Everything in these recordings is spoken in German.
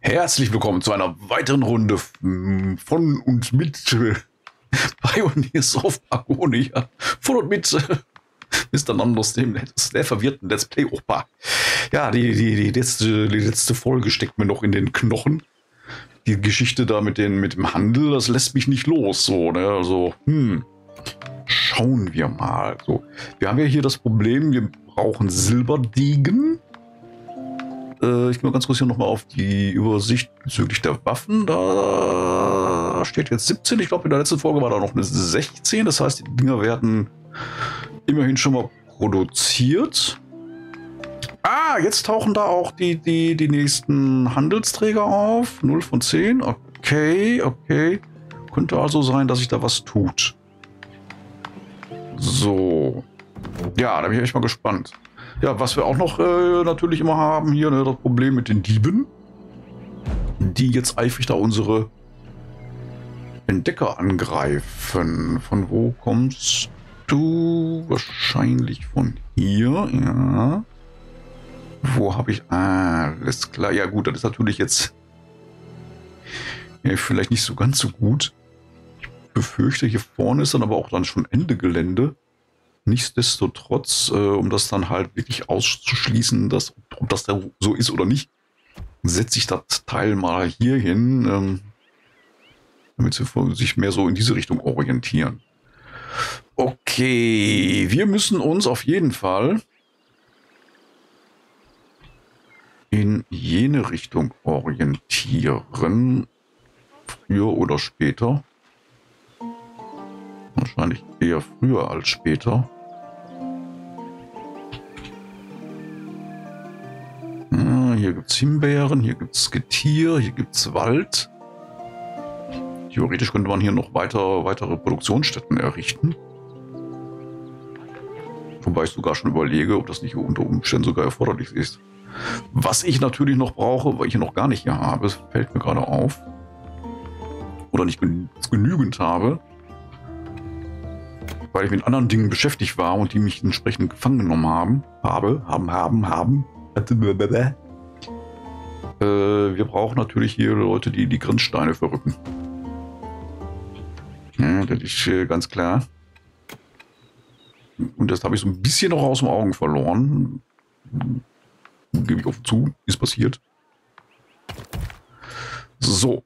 Herzlich willkommen zu einer weiteren Runde von und mit Pioneers of Agonia. Von und mit Mr. Nandos, dem sehr verwirrten Let's Play Opa. Ja, die, die, die, letzte, die letzte Folge steckt mir noch in den Knochen. Die Geschichte da mit, den, mit dem Handel, das lässt mich nicht los. So, ne? Also, hm, schauen wir mal. So, wir haben ja hier das Problem, wir brauchen Silberdegen. Äh, ich gehe mal ganz kurz hier nochmal auf die Übersicht bezüglich der Waffen. Da steht jetzt 17. Ich glaube, in der letzten Folge war da noch eine 16. Das heißt, die Dinger werden immerhin schon mal produziert. Ah, jetzt tauchen da auch die, die, die nächsten Handelsträger auf. 0 von 10. Okay, okay. Könnte also sein, dass sich da was tut. So. Ja, da bin ich echt mal gespannt. Ja, was wir auch noch äh, natürlich immer haben hier, ne, das Problem mit den Dieben, die jetzt eifrig da unsere Entdecker angreifen. Von wo kommst du? Wahrscheinlich von hier, ja. Wo habe ich... Ah, alles klar. Ja gut, das ist natürlich jetzt ja, vielleicht nicht so ganz so gut. Ich befürchte, hier vorne ist dann aber auch dann schon Ende Gelände. Nichtsdestotrotz, äh, um das dann halt wirklich auszuschließen, dass, ob das da so ist oder nicht, setze ich das Teil mal hier hin, ähm, damit sie sich mehr so in diese Richtung orientieren. Okay, wir müssen uns auf jeden Fall in jene Richtung orientieren, früher oder später. Wahrscheinlich eher früher als später. Hier gibt es Himbeeren, hier gibt es Getier, hier gibt es Wald. Theoretisch könnte man hier noch weiter, weitere Produktionsstätten errichten. Wobei ich sogar schon überlege, ob das nicht unter Umständen sogar erforderlich ist. Was ich natürlich noch brauche, weil ich noch gar nicht hier habe, fällt mir gerade auf. Oder nicht genügend habe. Weil ich mit anderen Dingen beschäftigt war und die mich entsprechend gefangen genommen haben. Habe, haben, haben, haben. Äh, wir brauchen natürlich hier Leute, die die Grenzsteine verrücken. Ja, das ist äh, ganz klar. Und das habe ich so ein bisschen noch aus den Augen verloren. Gebe ich offen zu, ist passiert. So,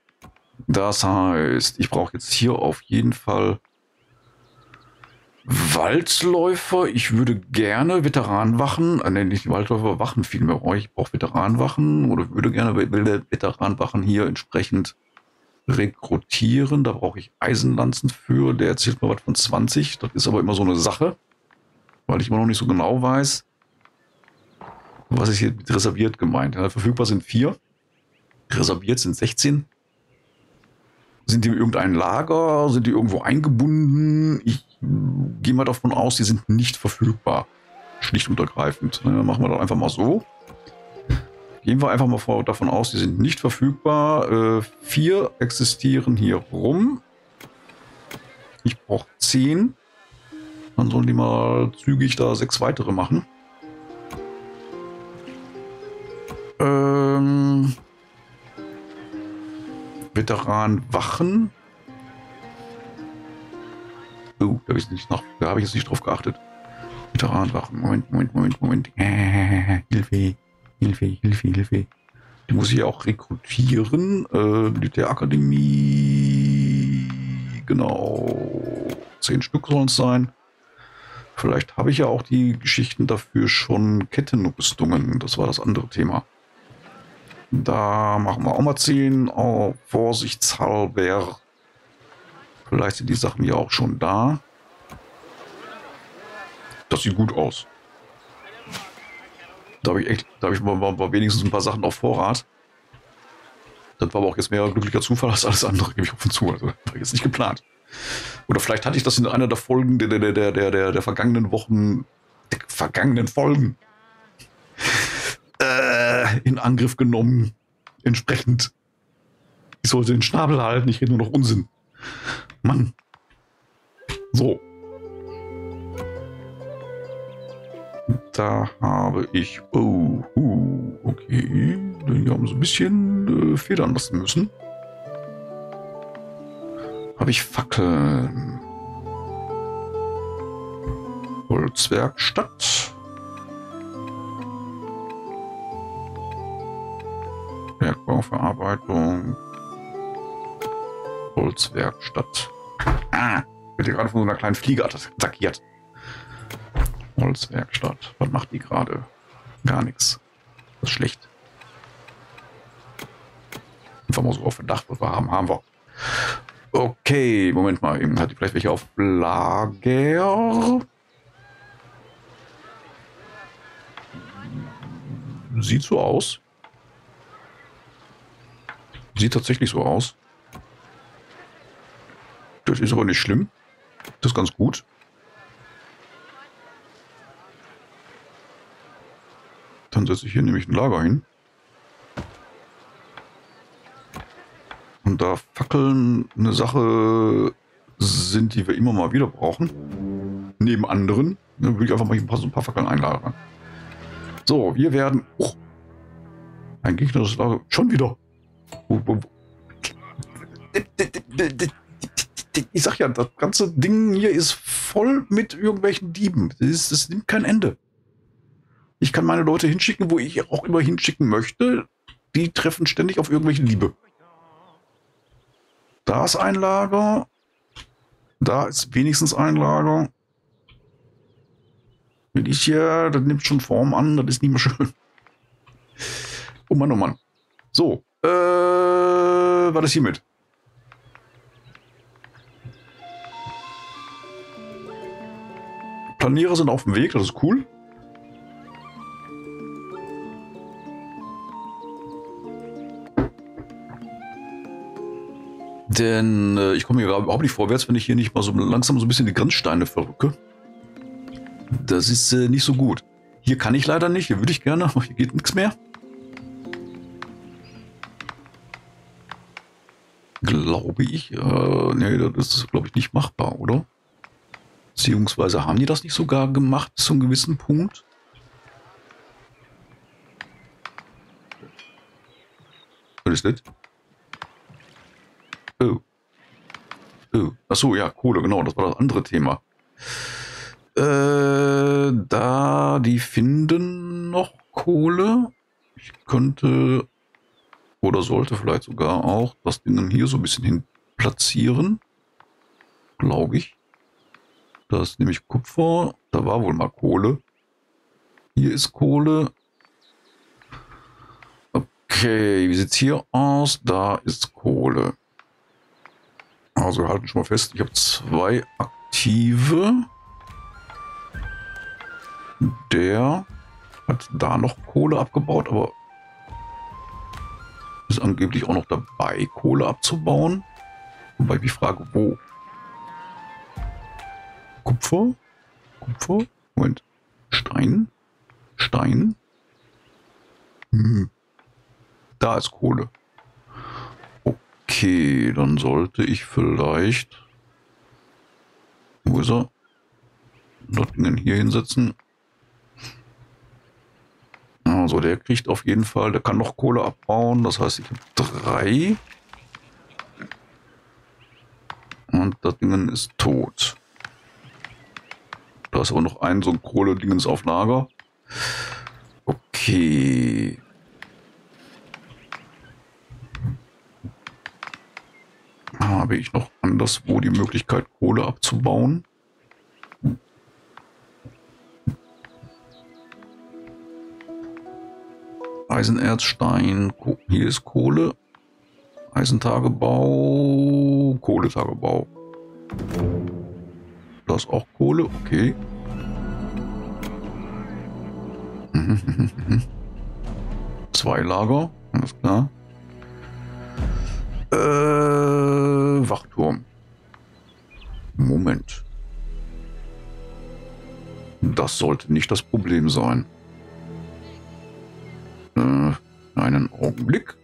das heißt, ich brauche jetzt hier auf jeden Fall Waldläufer, ich würde gerne Veteranwachen, äh, nicht Waldläufer, Wachen vielmehr. Oh, ich brauche Veteranwachen oder würde gerne Veteranwachen hier entsprechend rekrutieren. Da brauche ich Eisenlanzen für. Der erzählt mir was von 20. Das ist aber immer so eine Sache, weil ich immer noch nicht so genau weiß, was ist hier mit reserviert gemeint. Verfügbar sind vier, reserviert sind 16. Sind die in irgendein Lager? Sind die irgendwo eingebunden? Ich gehe mal davon aus, die sind nicht verfügbar. Schlicht und ergreifend. Ne, machen wir doch einfach mal so. Gehen wir einfach mal vor, davon aus, die sind nicht verfügbar. Äh, vier existieren hier rum. Ich brauche zehn. Dann sollen die mal zügig da sechs weitere machen. Ähm, Veteran Wachen. Oh, da habe ich, nicht ich jetzt nicht drauf geachtet. Veteranwachen. Moment, Moment, Moment, Moment. Äh, Hilfe, Hilfe, Hilfe, Hilfe. Die muss ich auch rekrutieren. Äh, Militärakademie. Genau. Zehn Stück sollen es sein. Vielleicht habe ich ja auch die Geschichten dafür schon Kettenrüstungen. Das war das andere Thema. Da machen wir auch mal 10. Oh, vorsichtshalber. Vielleicht sind die Sachen ja auch schon da. Das sieht gut aus. Da habe ich echt, da habe ich mal, mal, wenigstens ein paar Sachen auf Vorrat. Das war aber auch jetzt mehr glücklicher Zufall als alles andere, gebe ich offen zu. Also, war jetzt nicht geplant. Oder vielleicht hatte ich das in einer der Folgen der, der, der, der, der, der vergangenen Wochen, der vergangenen Folgen äh, in Angriff genommen. Entsprechend. Ich sollte den Schnabel halten, ich rede nur noch Unsinn. Mann. So. Da habe ich. Oh, uh, okay. Die haben so ein bisschen äh, federn lassen müssen. Habe ich Fackeln. Holzwerkstatt. Bergbauverarbeitung. Holzwerkstatt. Ah, wird gerade von so einer kleinen Fliege attackiert. Holzwerkstatt. Was macht die gerade? Gar nichts. Das ist schlecht. Einfach mal so auf Verdacht, was wir haben, haben wir. Okay, Moment mal, eben hat die vielleicht welche auf Lager. Sieht so aus. Sieht tatsächlich so aus. Das ist aber nicht schlimm. Das ist ganz gut. Dann setze ich hier nämlich ein Lager hin. Und da Fackeln eine Sache sind, die wir immer mal wieder brauchen, neben anderen, dann würde ich einfach mal ein paar, so ein paar Fackeln einlagern. So, wir werden... Oh, ein gegnerisches Lager. Schon wieder. Ich sag ja, das ganze Ding hier ist voll mit irgendwelchen Dieben. Das, das nimmt kein Ende. Ich kann meine Leute hinschicken, wo ich auch immer hinschicken möchte. Die treffen ständig auf irgendwelche Liebe. Da ist ein Lager. Da ist wenigstens ein Lager. Will ich hier, das nimmt schon Form an, das ist nicht mehr schön. Oh Mann, oh Mann. So, äh, was ist hiermit? Planierer sind auf dem Weg, das ist cool. Denn äh, ich komme hier überhaupt nicht vorwärts, wenn ich hier nicht mal so langsam so ein bisschen die Grenzsteine verrücke. Das ist äh, nicht so gut. Hier kann ich leider nicht, hier würde ich gerne, aber hier geht nichts mehr. Glaube ich. Äh, nee, das ist, glaube ich, nicht machbar, oder? Beziehungsweise haben die das nicht sogar gemacht bis zu einem gewissen Punkt? Was ist das? Oh. Oh. Achso, ja, Kohle, genau, das war das andere Thema. Äh, da, die finden noch Kohle. Ich könnte oder sollte vielleicht sogar auch das Ding hier so ein bisschen hin platzieren. Glaube ich. Das ist nämlich Kupfer. Da war wohl mal Kohle. Hier ist Kohle. Okay, wie sieht es hier aus? Da ist Kohle. Also wir halten schon mal fest, ich habe zwei aktive. Der hat da noch Kohle abgebaut, aber ist angeblich auch noch dabei, Kohle abzubauen. Wobei die Frage, wo? Kupfer? Kupfer? Moment. Stein? Stein? Hm. Da ist Kohle. Okay, dann sollte ich vielleicht... Wo ist er? Ding hier hinsetzen. Also der kriegt auf jeden Fall, der kann noch Kohle abbauen. Das heißt, ich habe drei. Und das Ding ist tot. Da ist aber noch ein so ein Kohle-Dingens auf Lager. Okay. Habe ich noch anderswo die Möglichkeit, Kohle abzubauen? Eisenerz, Stein, hier ist Kohle. Eisentagebau, Kohletagebau. Da ist auch Kohle, okay. Zwei Lager, alles klar. Äh, Wachturm. Moment. Das sollte nicht das Problem sein. Äh, einen Augenblick.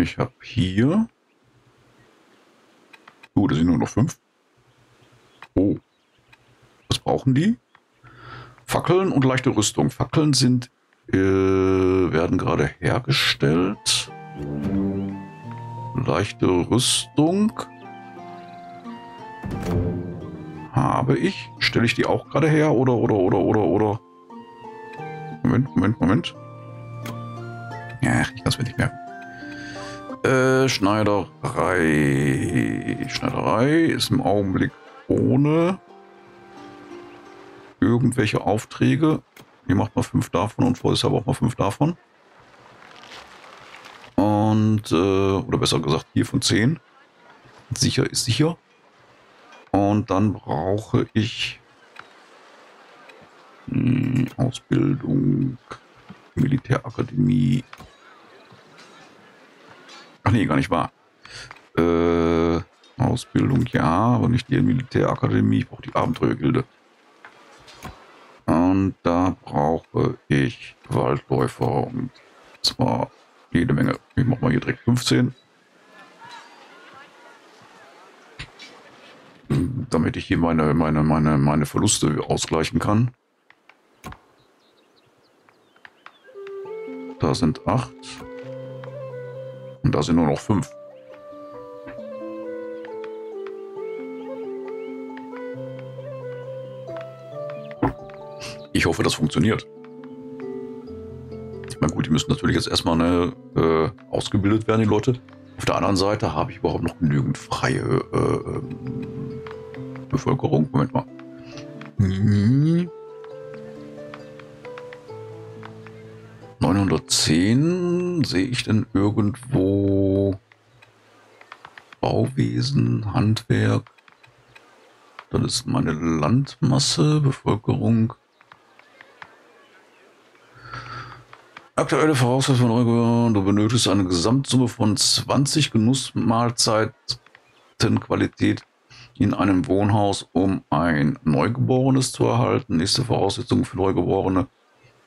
Ich habe hier Oh, da sind nur noch fünf. Oh. Was brauchen die? Fackeln und leichte Rüstung. Fackeln sind, äh, werden gerade hergestellt. Leichte Rüstung. Habe ich. Stelle ich die auch gerade her? Oder, oder, oder, oder, oder? Moment, Moment, Moment. Ja, ich kann es mir nicht merken. Äh, Schneiderei. Schneiderei ist im Augenblick ohne irgendwelche Aufträge. Hier macht man fünf davon und vorher auch mal fünf davon. Und, äh, oder besser gesagt, hier von zehn. Sicher ist sicher. Und dann brauche ich hm, Ausbildung, Militärakademie. Ach nee, gar nicht wahr. Äh, Ausbildung ja, aber nicht die Militärakademie. Ich brauche die Abenteuergilde. Und da brauche ich Waldläufer und zwar jede Menge. Ich mache mal hier direkt 15. Damit ich hier meine, meine, meine, meine Verluste ausgleichen kann. Da sind 8. Und da sind nur noch 5. Ich hoffe, das funktioniert. Na gut, die müssen natürlich jetzt erstmal ne, äh, ausgebildet werden, die Leute. Auf der anderen Seite habe ich überhaupt noch genügend freie äh, ähm, Bevölkerung. Moment mal. Mhm. 910 sehe ich denn irgendwo Bauwesen, Handwerk. Das ist meine Landmasse, Bevölkerung. Aktuelle Voraussetzungen von Euro, du benötigst eine Gesamtsumme von 20 Genussmahlzeiten Qualität in einem Wohnhaus, um ein Neugeborenes zu erhalten. Nächste Voraussetzung für Neugeborene.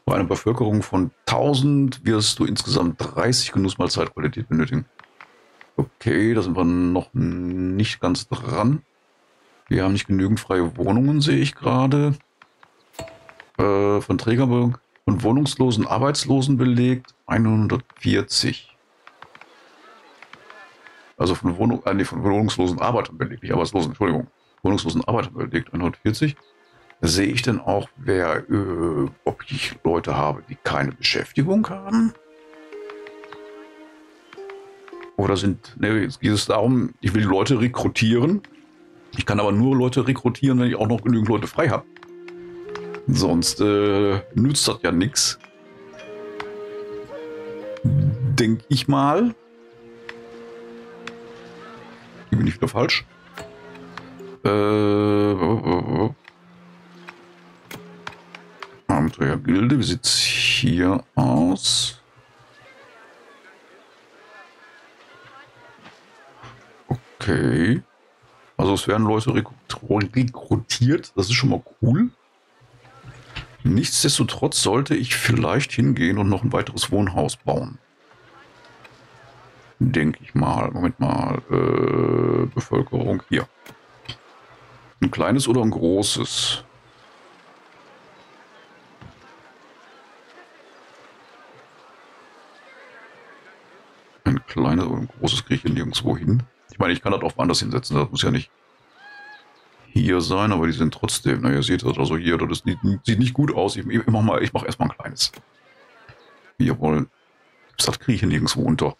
Bei einer Bevölkerung von 1000 wirst du insgesamt 30 Genussmahlzeitqualität benötigen. Okay, da sind wir noch nicht ganz dran. Wir haben nicht genügend freie Wohnungen, sehe ich gerade. Äh, von Trägerbildung von wohnungslosen Arbeitslosen belegt 140. Also von, Wohnung, äh, nee, von wohnungslosen Arbeitern belegt, nicht Arbeitslosen, Entschuldigung. Wohnungslosen Arbeitern belegt 140. Sehe ich denn auch, wer, äh, ich Leute habe, die keine Beschäftigung haben? Oder sind, ne, jetzt geht es darum, ich will Leute rekrutieren. Ich kann aber nur Leute rekrutieren, wenn ich auch noch genügend Leute frei habe. Sonst äh, nützt das ja nichts. Denk ich mal. Hier bin ich wieder falsch. Äh, Abenteuergilde, wie sieht es hier aus? Okay. Also es werden Leute rekrutiert, das ist schon mal cool. Nichtsdestotrotz sollte ich vielleicht hingehen und noch ein weiteres Wohnhaus bauen. Denke ich mal. Moment mal. Äh, Bevölkerung hier. Ein kleines oder ein großes? Ein kleines oder ein großes kriege ich nirgendwo hin. Ich meine, ich kann das auch woanders hinsetzen. Das muss ja nicht hier sein, aber die sind trotzdem, na, ihr seht das also hier, das sieht nicht gut aus. Ich, mach mal, ich mach erstmal ein kleines. Jawohl. Das kriege ich hier nirgendwo unter.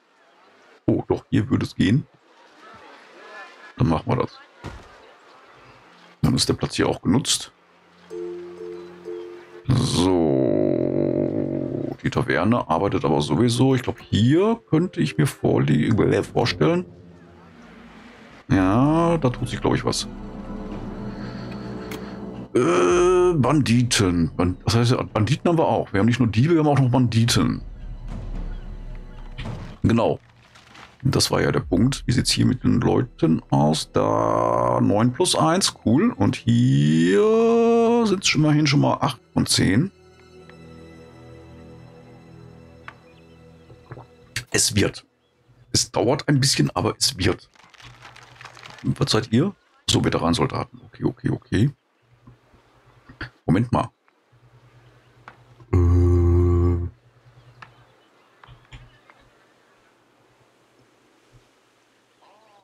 Oh, doch, hier würde es gehen. Dann machen wir das. Dann ist der Platz hier auch genutzt. So. Die Taverne arbeitet aber sowieso. Ich glaube, hier könnte ich mir vorstellen. Ja, da tut sich, glaube ich, was. Äh, Banditen. Band das heißt, Banditen haben wir auch. Wir haben nicht nur Diebe, wir haben auch noch Banditen. Genau. Das war ja der Punkt. Wie sieht es hier mit den Leuten aus? Da 9 plus 1, cool. Und hier sind es schon mal schon mal 8 von 10. Es wird. Es dauert ein bisschen, aber es wird. was seid ihr? So, Veteransoldaten. Okay, okay, okay. Moment mal. Äh.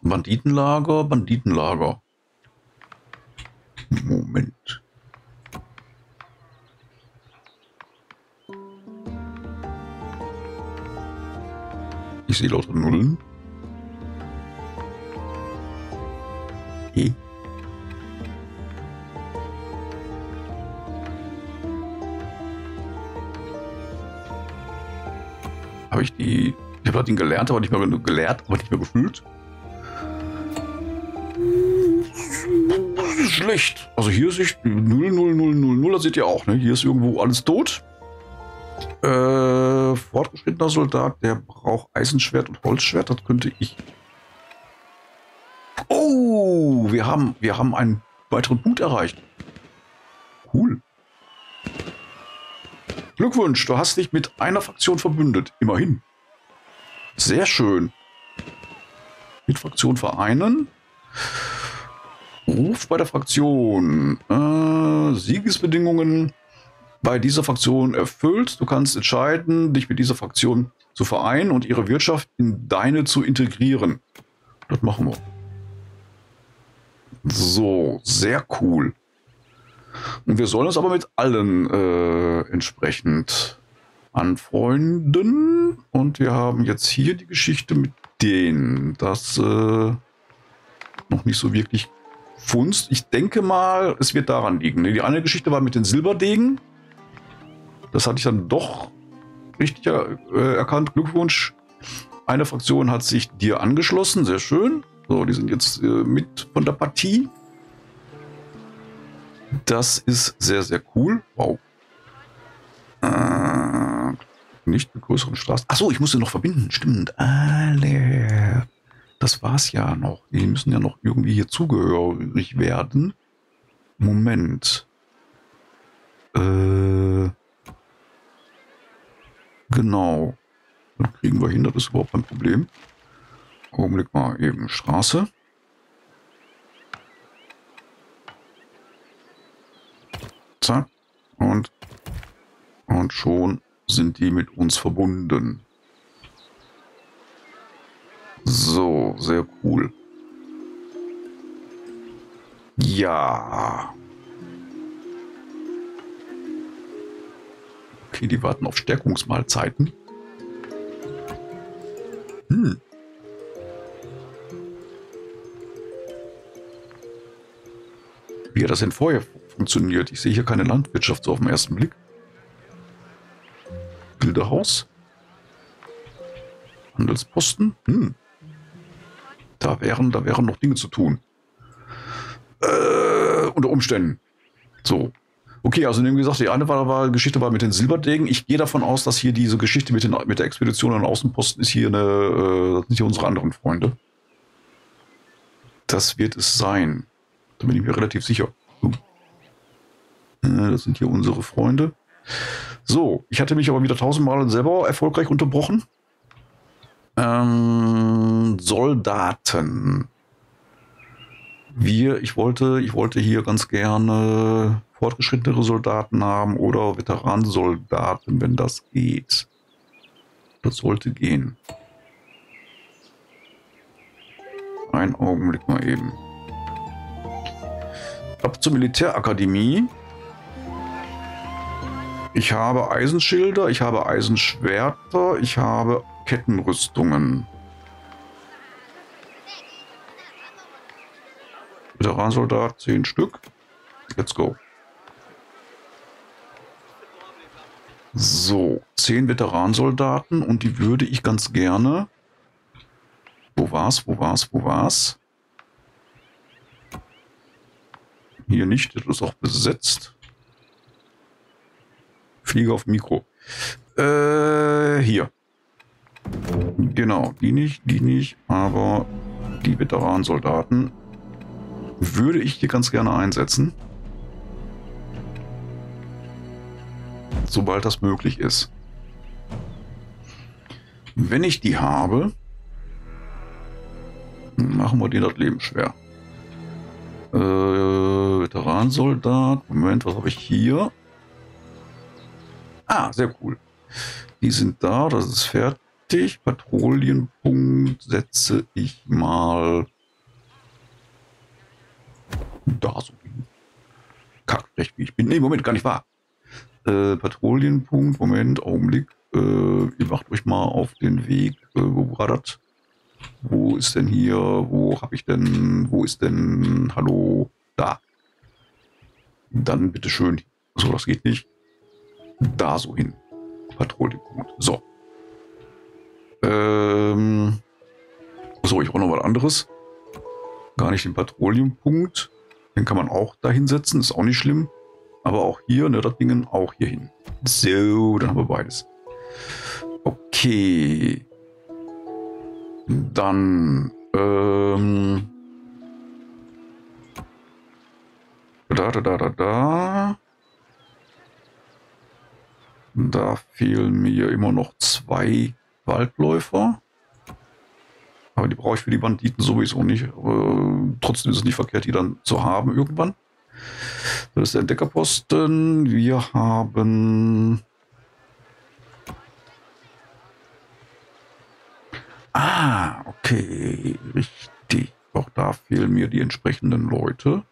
Banditenlager, Banditenlager. Moment. Ich sehe lauter Nullen. E. Habe ich die. Ich habe ihn gelernt, aber nicht mehr gelehrt, aber nicht mehr gefühlt. Das ist schlecht. Also hier sehe ich 0, 0, 0, 0, 0, das seht ihr auch, ne? Hier ist irgendwo alles tot. Äh, fortgeschrittener Soldat, der braucht Eisenschwert und Holzschwert, das könnte ich. Oh, wir haben, wir haben einen weiteren Punkt erreicht. Cool. Glückwunsch, du hast dich mit einer Fraktion verbündet. Immerhin. Sehr schön. Mit Fraktion vereinen. Ruf bei der Fraktion. Äh, Siegesbedingungen bei dieser Fraktion erfüllt. Du kannst entscheiden, dich mit dieser Fraktion zu vereinen und ihre Wirtschaft in deine zu integrieren. Das machen wir. So, sehr cool. Und wir sollen uns aber mit allen äh, entsprechend anfreunden. Und wir haben jetzt hier die Geschichte mit denen. Das äh, noch nicht so wirklich funzt. Ich denke mal, es wird daran liegen. Die eine Geschichte war mit den Silberdegen. Das hatte ich dann doch richtig äh, erkannt. Glückwunsch. Eine Fraktion hat sich dir angeschlossen. Sehr schön. So, die sind jetzt äh, mit von der Partie. Das ist sehr, sehr cool. Wow. Äh, nicht mit größeren Straßen. Achso, ich muss sie noch verbinden. Stimmt. Alle. Das war's ja noch. Die müssen ja noch irgendwie hier zugehörig werden. Moment. Äh, genau. Dann kriegen wir hin, das ist überhaupt kein Problem. Augenblick mal eben Straße. Zack. Und, und schon sind die mit uns verbunden. So, sehr cool. Ja. Okay, die warten auf Stärkungsmahlzeiten. Hm. Wie hat das denn vorher funktioniert? Ich sehe hier keine Landwirtschaft so auf den ersten Blick. Bilderhaus. Handelsposten. Hm. Da wären, da wären noch Dinge zu tun. Äh, unter Umständen. So. Okay, also wie gesagt, die eine war, war, Geschichte war mit den Silberdegen. Ich gehe davon aus, dass hier diese Geschichte mit, den, mit der Expedition an Außenposten ist hier eine, äh, das sind hier unsere anderen Freunde. Das wird es sein. Da bin ich mir relativ sicher. Äh, das sind hier unsere Freunde. So, ich hatte mich aber wieder tausendmal selber erfolgreich unterbrochen. Ähm, Soldaten. Wir, ich wollte, ich wollte hier ganz gerne fortgeschrittenere Soldaten haben oder Veteransoldaten, wenn das geht. Das sollte gehen. Ein Augenblick mal eben. Ab zur Militärakademie. Ich habe Eisenschilder, ich habe Eisenschwerter, ich habe Kettenrüstungen. Veteransoldat, 10 Stück. Let's go. So, 10 Veteransoldaten und die würde ich ganz gerne. Wo war's, wo war's, wo war's? Hier nicht, das ist auch besetzt. Fliege auf Mikro. Äh, hier. Genau, die nicht, die nicht, aber die Veteransoldaten würde ich hier ganz gerne einsetzen. Sobald das möglich ist. Wenn ich die habe, machen wir dir das Leben schwer. Äh, Veteransoldat. Moment, was habe ich hier? Ah, sehr cool. Die sind da, das ist fertig. Patrouillenpunkt setze ich mal da so hin. Kackrecht, wie ich bin. Nee, Moment, gar nicht wahr. Äh, Patrouillenpunkt, Moment, Augenblick. Äh, ihr macht euch mal auf den Weg. Äh, wo war das? Wo ist denn hier? Wo habe ich denn? Wo ist denn? Hallo? Da. Dann bitte schön. So, das geht nicht. Da so hin. Patrouillenpunkt. So. Ähm. So, ich brauche noch was anderes. Gar nicht den Patrouillenpunkt. Den kann man auch da hinsetzen, ist auch nicht schlimm. Aber auch hier, ne, das Ding auch hier hin. So, dann haben wir beides. Okay. Dann, ähm, da, da, da, da, da. Da fehlen mir immer noch zwei Waldläufer. Aber die brauche ich für die Banditen sowieso nicht. Aber trotzdem ist es nicht verkehrt, die dann zu haben irgendwann. Das ist der Entdeckerposten. Wir haben Ah, okay, richtig. Auch da fehlen mir die entsprechenden Leute.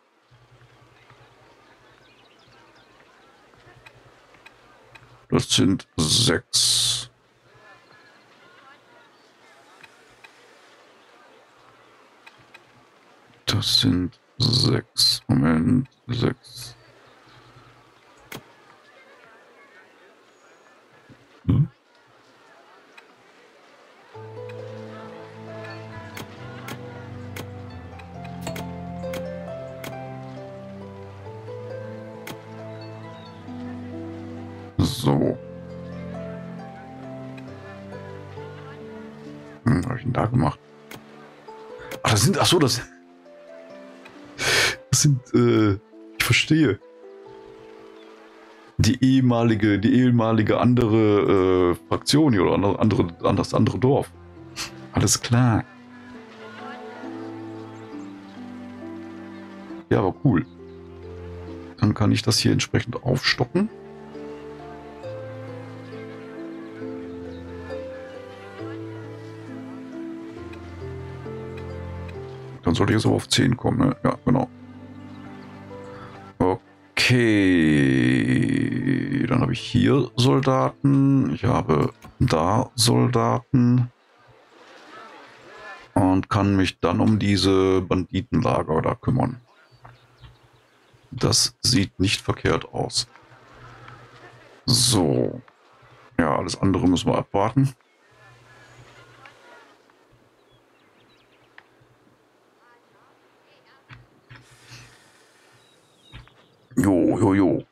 Das sind sechs. Das sind sechs. Moment, sechs. Hm? So. Hm, habe ich denn da gemacht? Ach, das sind, ach so, das, sind, äh, ich verstehe. Die ehemalige, die ehemalige andere äh, Fraktion hier oder andere, andere, das andere Dorf. Alles klar. Ja, aber cool. Dann kann ich das hier entsprechend aufstocken. Dann sollte ich jetzt aber auf 10 kommen, ne? Ja, genau. Okay. Dann habe ich hier Soldaten. Ich habe da Soldaten. Und kann mich dann um diese Banditenlager da kümmern. Das sieht nicht verkehrt aus. So. Ja, alles andere müssen wir abwarten. Jo, jo.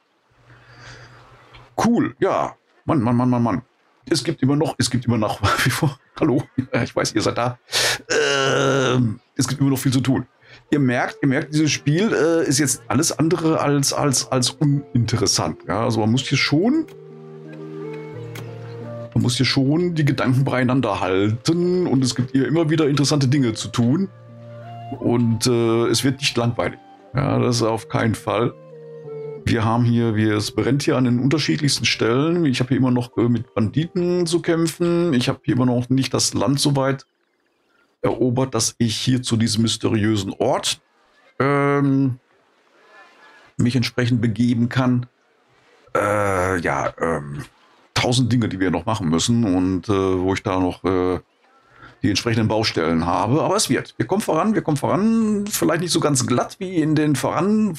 Cool, ja. Mann, Mann, Mann, Mann, Mann. Es gibt immer noch, es gibt immer noch, wie vor, hallo, ich weiß, ihr seid da. Ähm, es gibt immer noch viel zu tun. Ihr merkt, ihr merkt, dieses Spiel äh, ist jetzt alles andere als, als, als uninteressant. Ja? Also man muss hier schon, man muss hier schon die Gedanken beieinander halten und es gibt hier immer wieder interessante Dinge zu tun. Und äh, es wird nicht langweilig. Ja, das ist auf keinen Fall. Wir haben hier, wir, es brennt hier an den unterschiedlichsten Stellen. Ich habe hier immer noch äh, mit Banditen zu kämpfen. Ich habe hier immer noch nicht das Land so weit erobert, dass ich hier zu diesem mysteriösen Ort ähm, mich entsprechend begeben kann. Äh, ja, ähm, tausend Dinge, die wir noch machen müssen und äh, wo ich da noch äh, die entsprechenden Baustellen habe. Aber es wird. Wir kommen voran, wir kommen voran. Vielleicht nicht so ganz glatt wie in den voran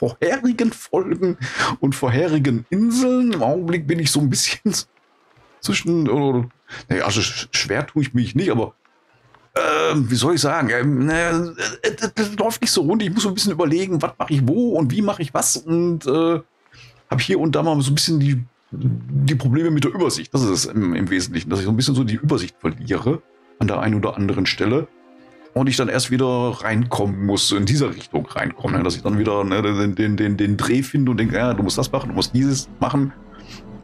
vorherigen Folgen und vorherigen Inseln. Im Augenblick bin ich so ein bisschen zwischen, oder, naja, also schwer tue ich mich nicht, aber äh, wie soll ich sagen, ähm, äh, das, läuft nicht so rund. Ich muss so ein bisschen überlegen, was mache ich wo und wie mache ich was und äh, habe hier und da mal so ein bisschen die, die Probleme mit der Übersicht. Das ist es im, im Wesentlichen, dass ich so ein bisschen so die Übersicht verliere an der einen oder anderen Stelle und ich dann erst wieder reinkommen muss, in dieser Richtung reinkommen, ne? dass ich dann wieder ne, den, den, den, den Dreh finde und denke, ja, du musst das machen, du musst dieses machen.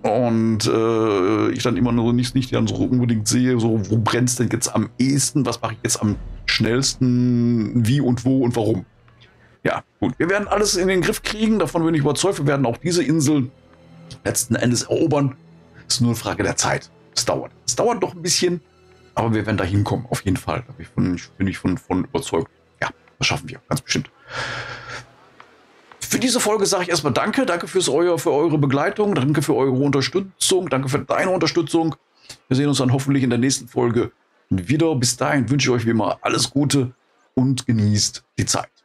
Und äh, ich dann immer nur nicht, nicht dann so unbedingt sehe, so, wo brennt es denn jetzt am ehesten, was mache ich jetzt am schnellsten, wie und wo und warum. ja, gut. Wir werden alles in den Griff kriegen. Davon bin ich überzeugt. Wir werden auch diese Insel letzten Endes erobern. Ist nur eine Frage der Zeit. Es dauert. Es dauert doch ein bisschen, aber wir werden da hinkommen. Auf jeden Fall. Da bin ich von, bin ich von, von überzeugt. Ja, das schaffen wir. Ganz bestimmt. Für diese Folge sage ich erstmal Danke. Danke fürs euer, für eure Begleitung. Danke für eure Unterstützung. Danke für deine Unterstützung. Wir sehen uns dann hoffentlich in der nächsten Folge wieder. Bis dahin wünsche ich euch wie immer alles Gute und genießt die Zeit.